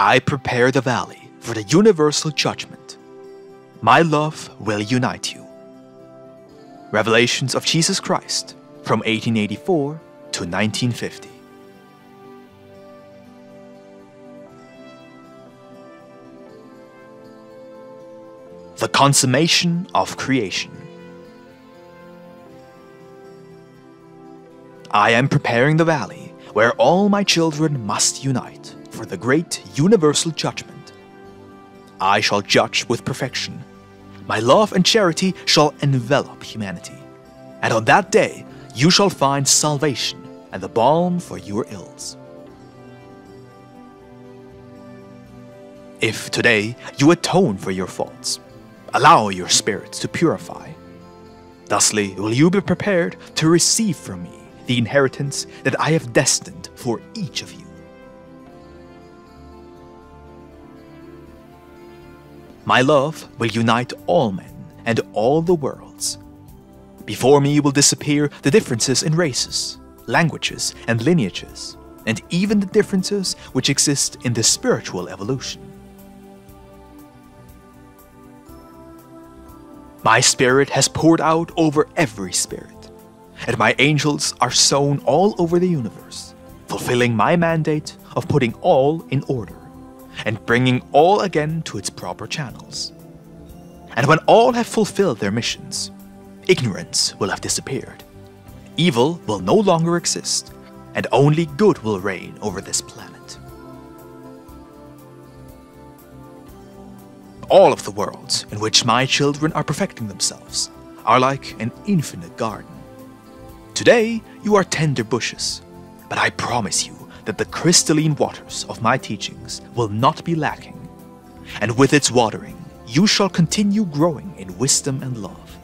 I prepare the valley for the universal judgment. My love will unite you. Revelations of Jesus Christ from 1884 to 1950. The consummation of creation. I am preparing the valley where all my children must unite for the great universal judgment. I shall judge with perfection. My love and charity shall envelop humanity. And on that day you shall find salvation and the balm for your ills. If today you atone for your faults, allow your spirits to purify. Thusly will you be prepared to receive from me the inheritance that I have destined for each of you. My love will unite all men and all the worlds. Before me will disappear the differences in races, languages, and lineages, and even the differences which exist in the spiritual evolution. My spirit has poured out over every spirit and my angels are sown all over the universe, fulfilling my mandate of putting all in order and bringing all again to its proper channels. And when all have fulfilled their missions, ignorance will have disappeared, evil will no longer exist, and only good will reign over this planet. All of the worlds in which my children are perfecting themselves are like an infinite garden Today, you are tender bushes, but I promise you that the crystalline waters of my teachings will not be lacking. And with its watering, you shall continue growing in wisdom and love.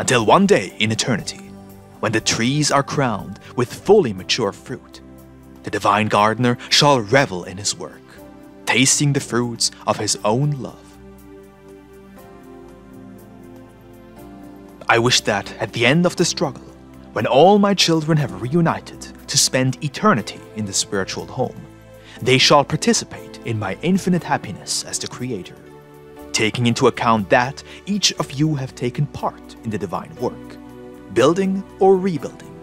Until one day in eternity, when the trees are crowned with fully mature fruit, the divine gardener shall revel in his work, tasting the fruits of his own love. I wish that at the end of the struggle, when all my children have reunited to spend eternity in the spiritual home, they shall participate in my infinite happiness as the Creator, taking into account that each of you have taken part in the divine work, building or rebuilding.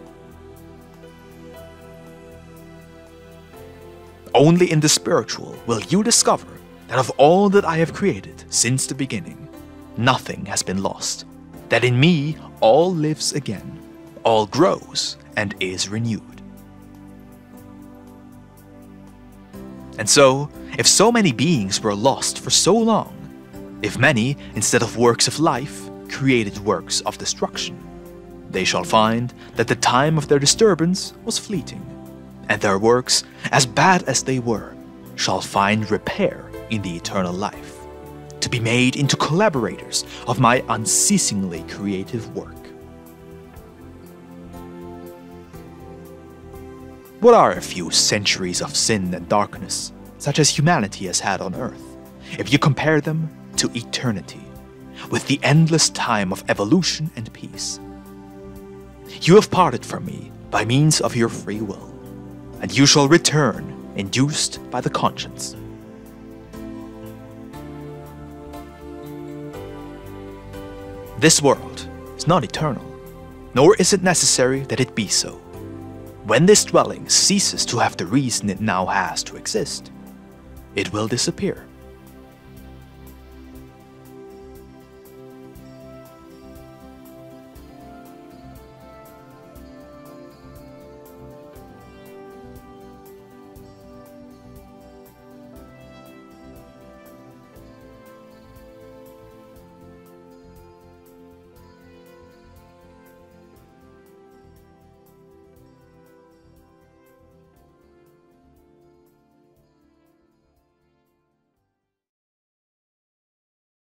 Only in the spiritual will you discover that of all that I have created since the beginning, nothing has been lost, that in me all lives again all grows and is renewed. And so, if so many beings were lost for so long, if many, instead of works of life, created works of destruction, they shall find that the time of their disturbance was fleeting, and their works, as bad as they were, shall find repair in the eternal life, to be made into collaborators of my unceasingly creative work. What are a few centuries of sin and darkness, such as humanity has had on Earth, if you compare them to eternity, with the endless time of evolution and peace? You have parted from me by means of your free will, and you shall return induced by the conscience. This world is not eternal, nor is it necessary that it be so. When this dwelling ceases to have the reason it now has to exist, it will disappear.